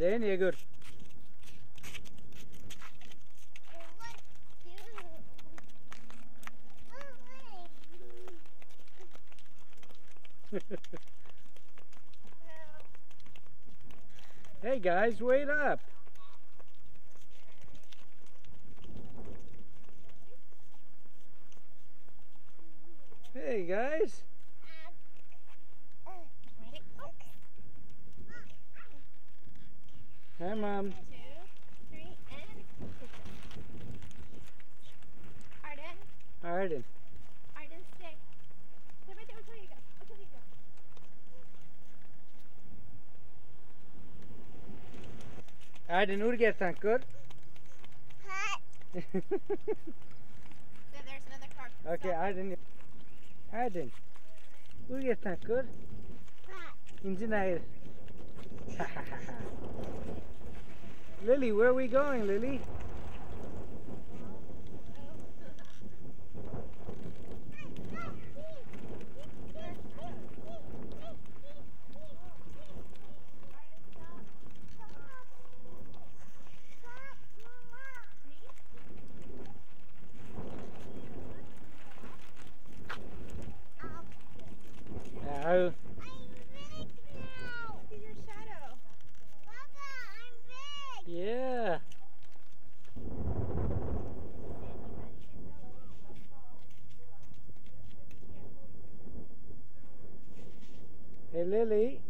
Then you good. hey guys, wait up. Hey guys. Hi mom. Two, three, and Arden, Arden. Arden, stay. Stay right there until you go. Until you go. Arden, ur gelsen kır. So there's another car. okay, Arden. Arden. Ur gelsen kır. İncin hayır. Lilly, where are we going, Lilly? Oh, See your shadow. yeah. Hey, Lilly.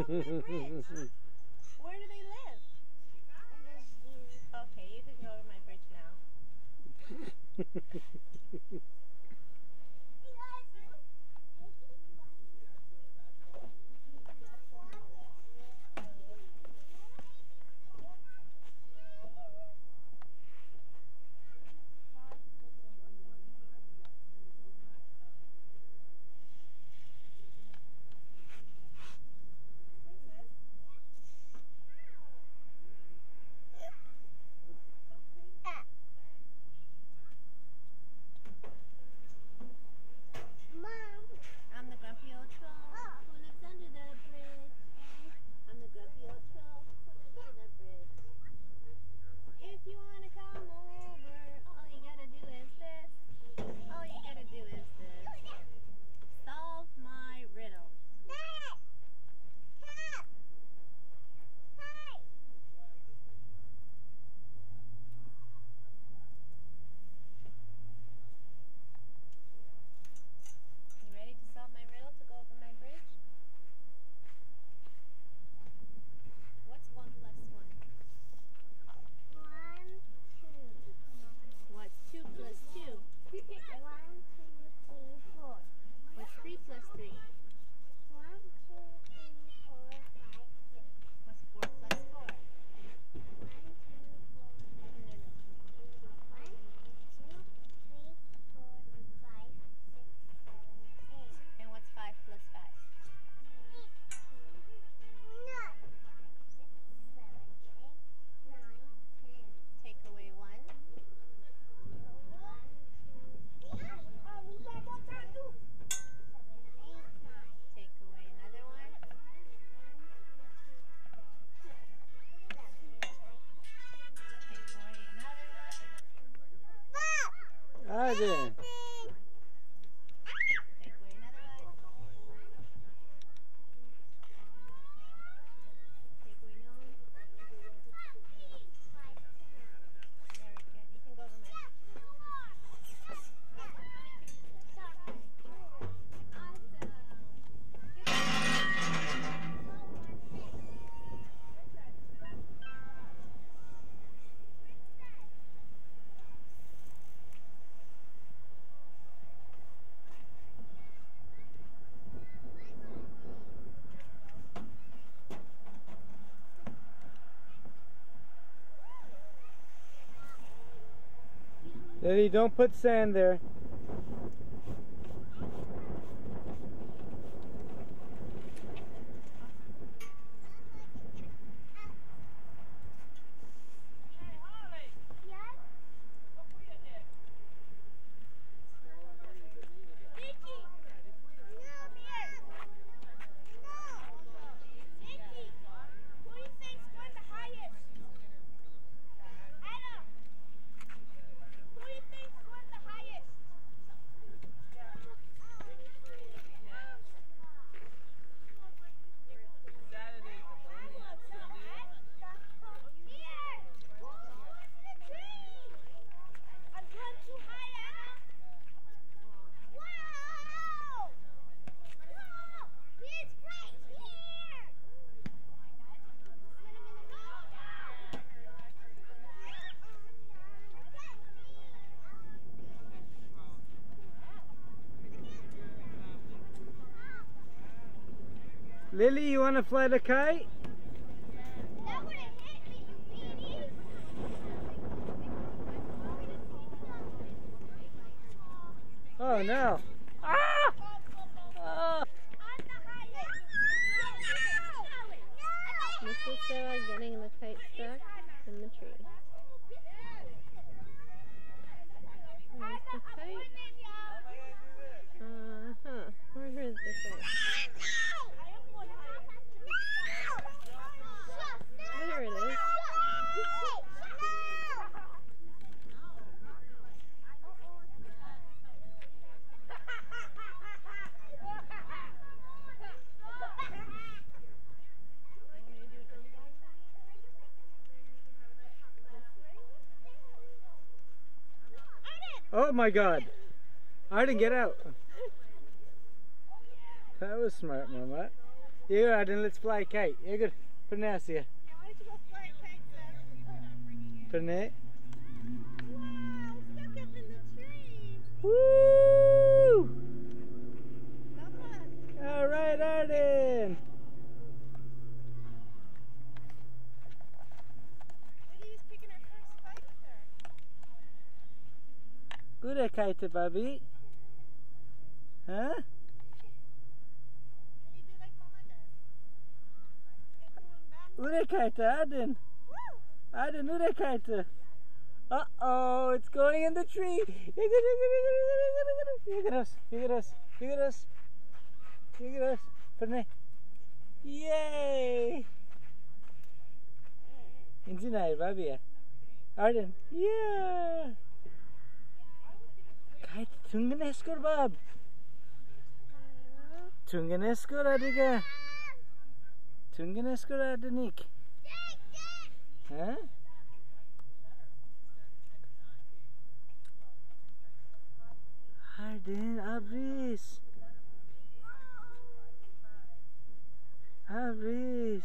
Where do they live? Okay, you can go over my bridge now. Arden. Take away another one. Take away no. Very good. You can go over my. Lilly, don't put sand there. Lilly, you want to fly the kite? Oh no. Ah! Highest. This is Sarah getting the kite stuck in the tree. There's the kite. Uh huh. Where is the kite? There it is. Oh my god. Arden, get out. That was smart, Mama. Here, Arden, let's fly a kite. You're good. The tree. Woo! All right, Arden. Her. Good kite, Bobby. Huh? And come back. Urekite, Arden. Woo! Arden, Urekite. Uh oh, it's going in the tree. Look at us, look at us, look at us. Look Tüngün eskur bab. Tüngün eskur adige. Tüngün eskur adinik. He? Hardin abris. Abris.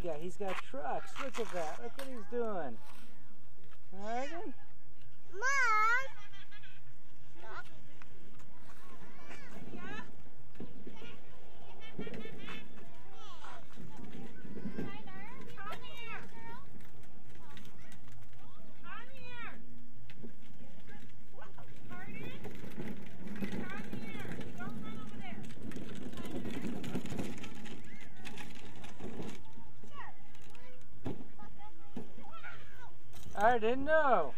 got? He's got trucks. Look at that. Look what he's doing. Arden? Mom! I didn't know.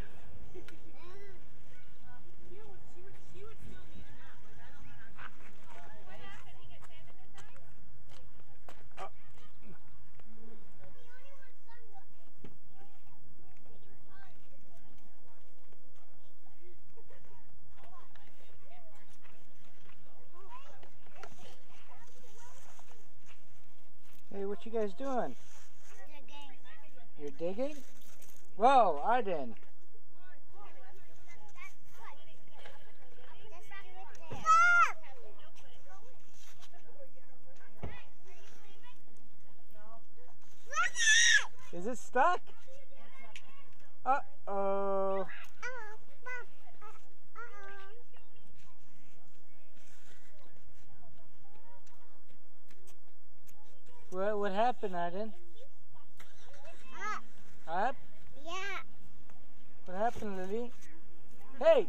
Hey, what you guys doing? You're digging? Whoa, Arden. Is it stuck? Uh-oh. What, what happened, Arden? Up? Yeah. Happened, Lilly? Hey,